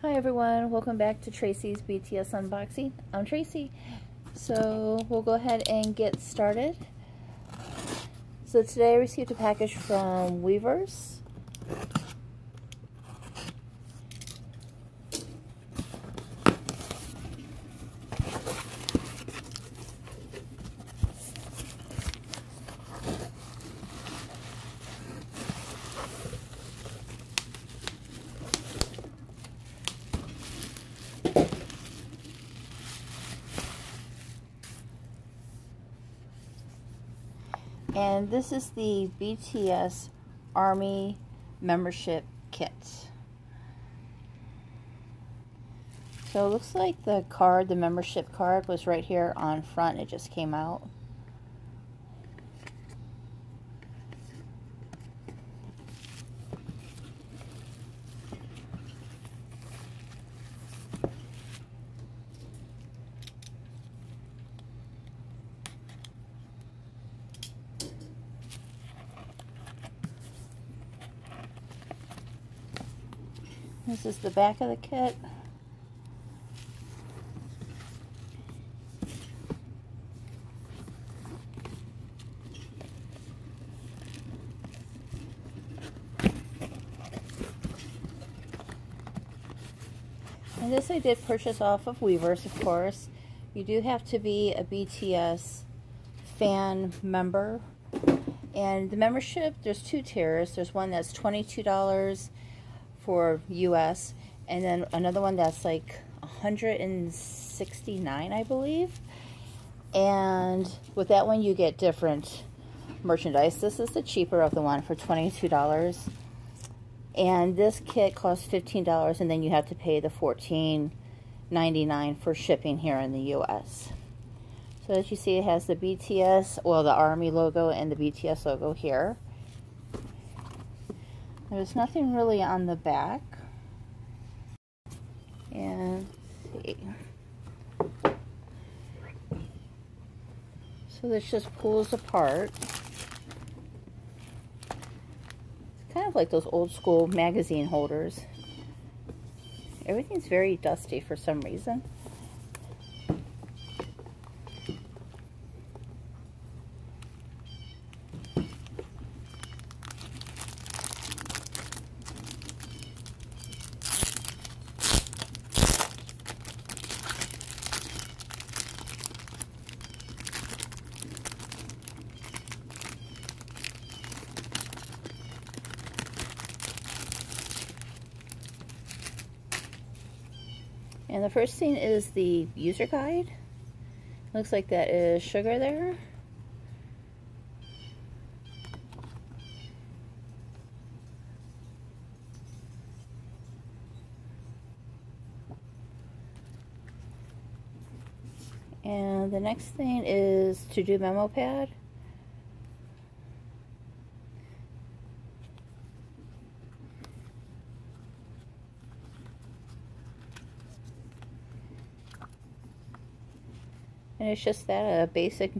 Hi everyone, welcome back to Tracey's BTS Unboxing. I'm Tracy. So we'll go ahead and get started. So today I received a package from Weverse. And this is the BTS Army membership kit. So it looks like the card, the membership card, was right here on front. It just came out. This is the back of the kit. And this I did purchase off of Weverse, of course. You do have to be a BTS fan member. And the membership, there's two tiers. There's one that's $22 for US, and then another one that's like 169, I believe. And with that one, you get different merchandise. This is the cheaper of the one for $22. And this kit costs $15, and then you have to pay the $14.99 for shipping here in the US. So as you see, it has the BTS, well, the Army logo and the BTS logo here. There's nothing really on the back. And see. So this just pulls apart. It's kind of like those old school magazine holders. Everything's very dusty for some reason. And the first thing is the user guide. Looks like that is Suga there. And the next thing is to do memo pad. It's just that, a basic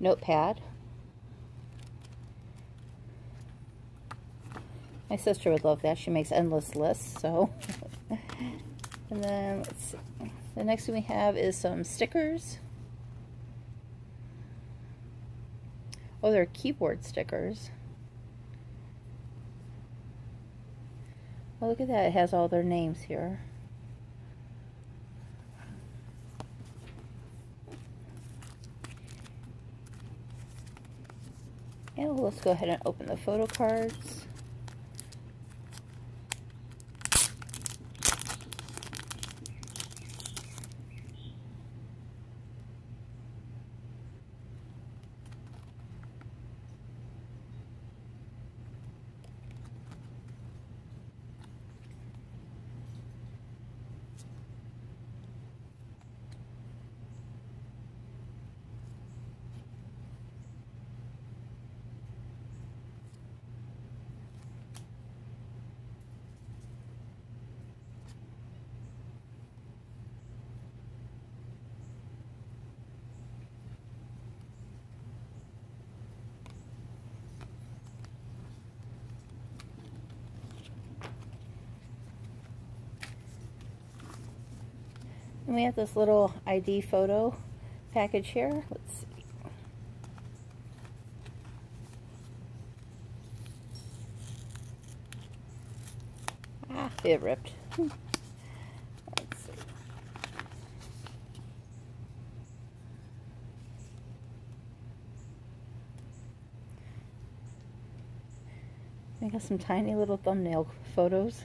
notepad. My sister would love that. She makes endless lists, so. and then, let's see. The next thing we have is some stickers. Oh, they're keyboard stickers. Oh, look at that. It has all their names here. And let's go ahead and open the photo cards. And we have this little ID photo package here. Let's see. Ah, it ripped. Let's see. We got some tiny little thumbnail photos.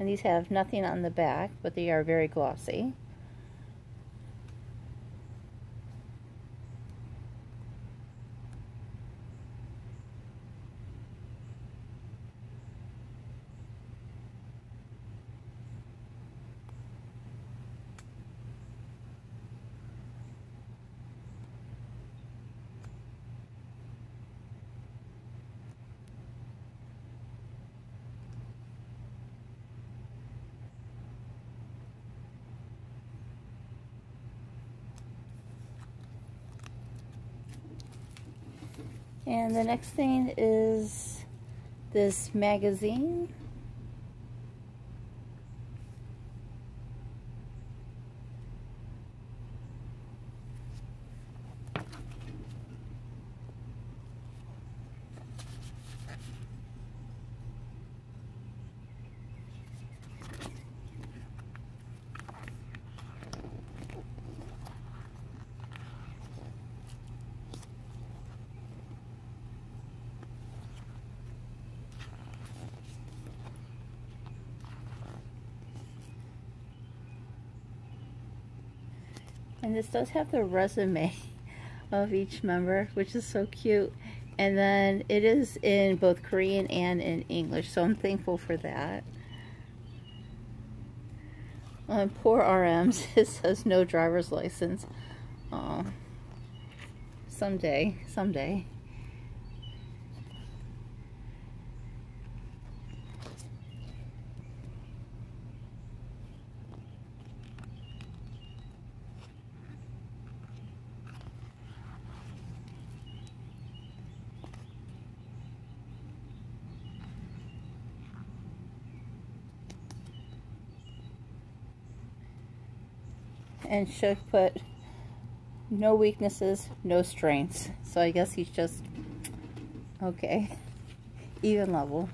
And these have nothing on the back, but they are very glossy. And the next thing is this magazine. And this does have the resume of each member, which is so cute. And then it is in both Korean and in English, so I'm thankful for that. Um, poor RMs, it says no driver's license. Oh, someday, someday. And should put no weaknesses, no strengths. So I guess he's just, okay, even level.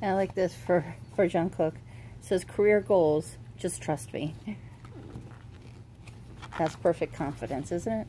I like this for, for Jungkook. It says career goals, just trust me. That's perfect confidence, isn't it?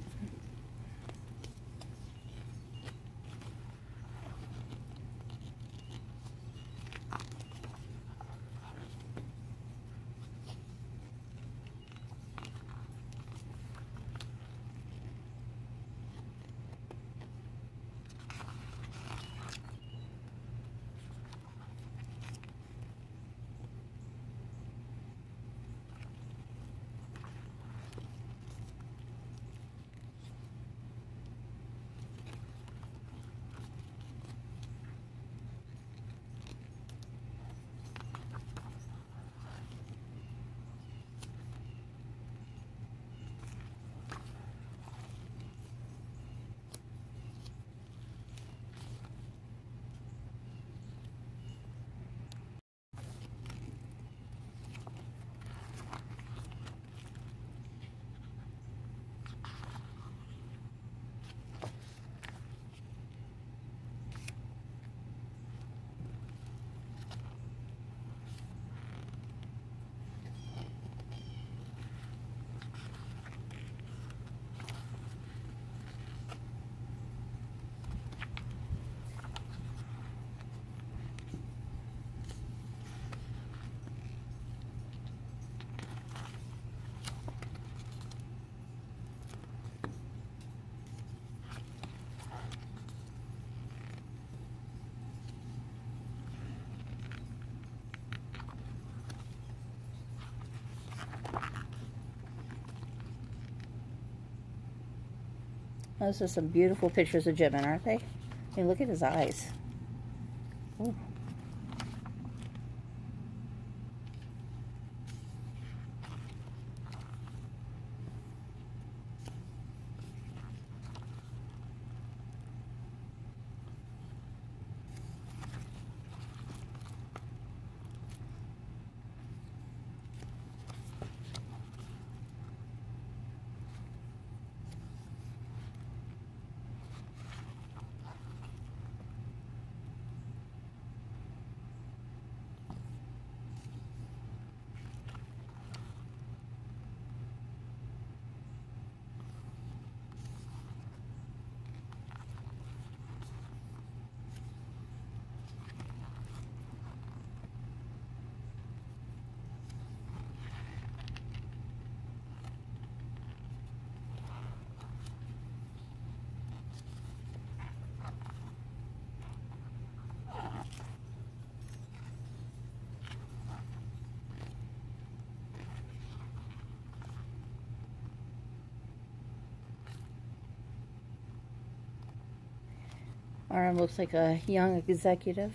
Those are some beautiful pictures of Jimin, aren't they? I mean, look at his eyes. RM looks like a young executive.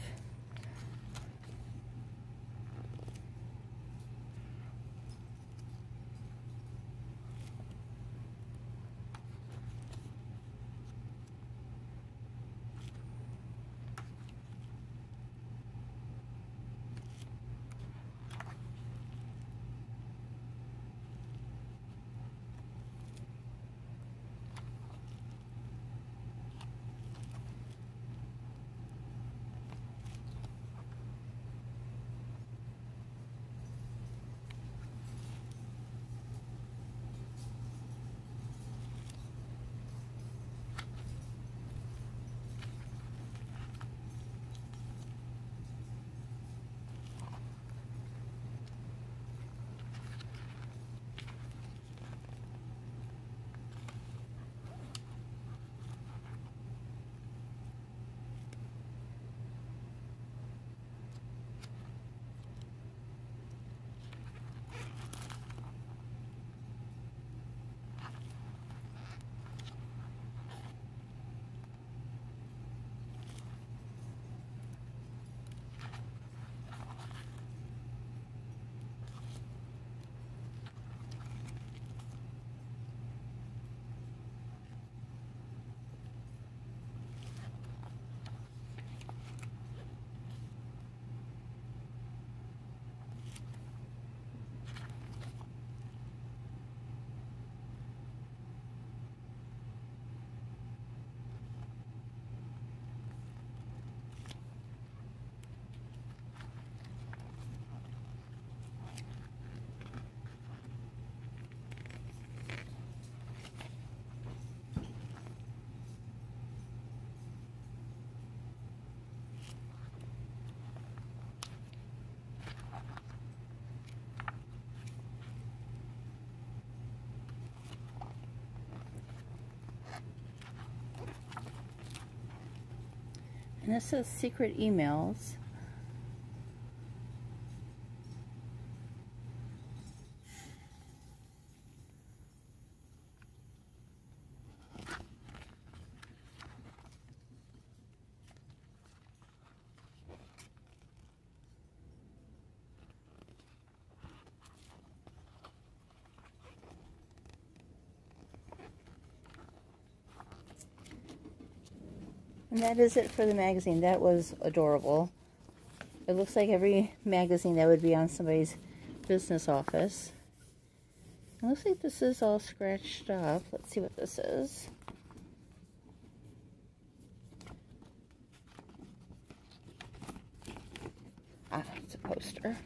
And this says secret emails. And that is it for the magazine. That was adorable. It looks like every magazine that would be on somebody's business office. It looks like this is all scratched up. Let's see what this is. Ah, it's a poster.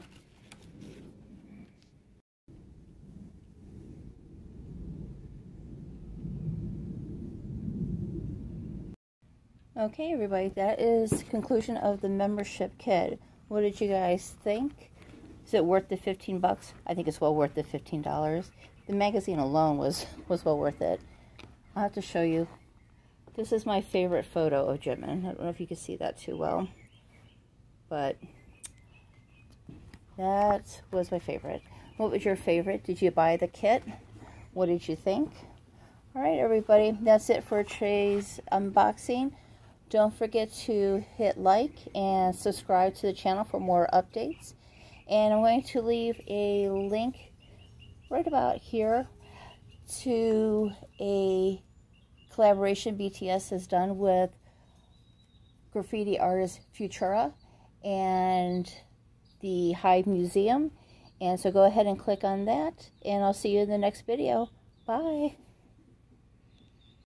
Okay, everybody, that is conclusion of the membership kit. What did you guys think? Is it worth the 15 bucks? I think it's well worth the $15. The magazine alone was, was well worth it. I'll have to show you. This is my favorite photo of Jimin. I don't know if you can see that too well. But that was my favorite. What was your favorite? Did you buy the kit? What did you think? Alright everybody, that's it for today's unboxing. Don't forget to hit like and subscribe to the channel for more updates. And I'm going to leave a link right about here to a collaboration BTS has done with graffiti artist Futura and the HYBE Museum. And so go ahead and click on that, and I'll see you in the next video. Bye.